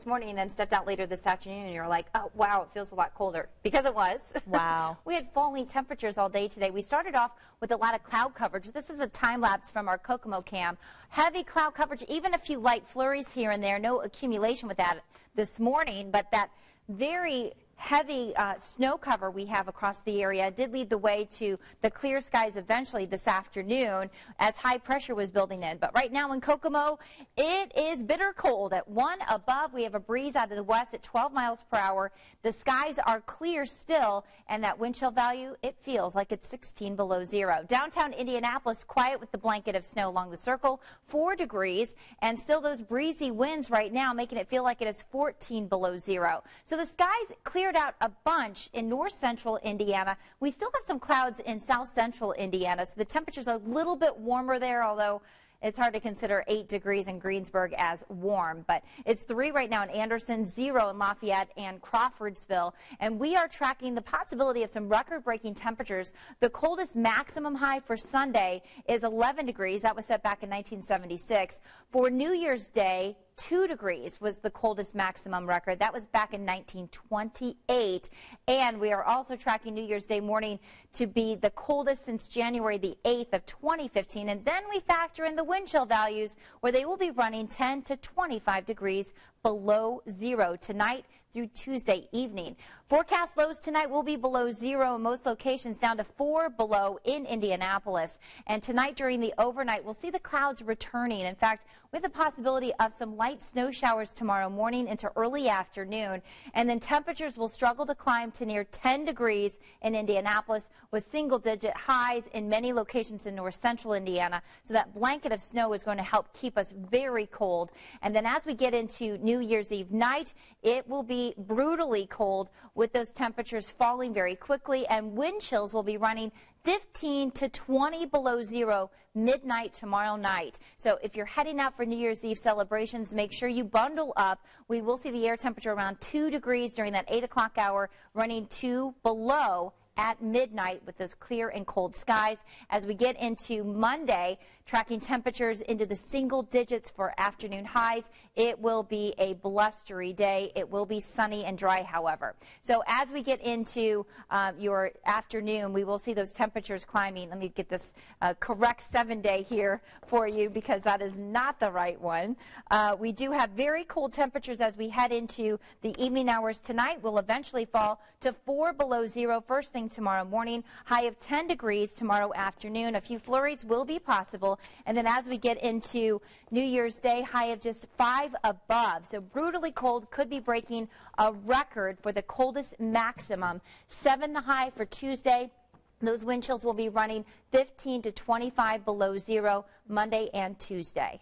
this morning and then stepped out later this afternoon and you're like, oh, wow, it feels a lot colder. Because it was. Wow. we had falling temperatures all day today. We started off with a lot of cloud coverage. This is a time lapse from our Kokomo cam. Heavy cloud coverage, even a few light flurries here and there. No accumulation with that this morning, but that very heavy uh, snow cover we have across the area did lead the way to the clear skies eventually this afternoon as high pressure was building in. But right now in Kokomo, it is bitter cold. At one above, we have a breeze out of the west at 12 miles per hour. The skies are clear still, and that wind chill value, it feels like it's 16 below zero. Downtown Indianapolis, quiet with the blanket of snow along the circle, 4 degrees, and still those breezy winds right now making it feel like it is 14 below zero. So the skies clear cleared out a bunch in north central Indiana. We still have some clouds in south central Indiana, so the temperature's a little bit warmer there, although it's hard to consider 8 degrees in Greensburg as warm, but it's 3 right now in Anderson, 0 in Lafayette and Crawfordsville. And we are tracking the possibility of some record-breaking temperatures. The coldest maximum high for Sunday is 11 degrees. That was set back in 1976. For New Year's Day, 2 degrees was the coldest maximum record. That was back in 1928. And we are also tracking New Year's Day morning to be the coldest since January the 8th of 2015. And then we factor in the wind chill values where they will be running 10 to 25 degrees below zero tonight through Tuesday evening. Forecast lows tonight will be below zero in most locations, down to four below in Indianapolis. And tonight during the overnight, we'll see the clouds returning. In fact, with the possibility of some light snow showers tomorrow morning into early afternoon. And then temperatures will struggle to climb to near 10 degrees in Indianapolis with single digit highs in many locations in north central Indiana. So that blanket of snow is going to help keep us very cold. And then as we get into New Year's Eve night, it will be brutally cold with those temperatures falling very quickly and wind chills will be running 15 to 20 below zero midnight tomorrow night. So if you're heading out for New Year's Eve celebrations, make sure you bundle up. We will see the air temperature around 2 degrees during that 8 o'clock hour, running 2 below at midnight with those clear and cold skies. As we get into Monday, tracking temperatures into the single digits for afternoon highs, it will be a blustery day. It will be sunny and dry, however. So as we get into uh, your afternoon, we will see those temperatures climbing. Let me get this uh, correct seven day here for you because that is not the right one. Uh, we do have very cold temperatures as we head into the evening hours tonight. We'll eventually fall to four below zero first thing tomorrow morning. High of 10 degrees tomorrow afternoon. A few flurries will be possible. And then as we get into New Year's Day, high of just five above. So brutally cold could be breaking a record for the coldest maximum. Seven the high for Tuesday. Those wind chills will be running 15 to 25 below zero Monday and Tuesday.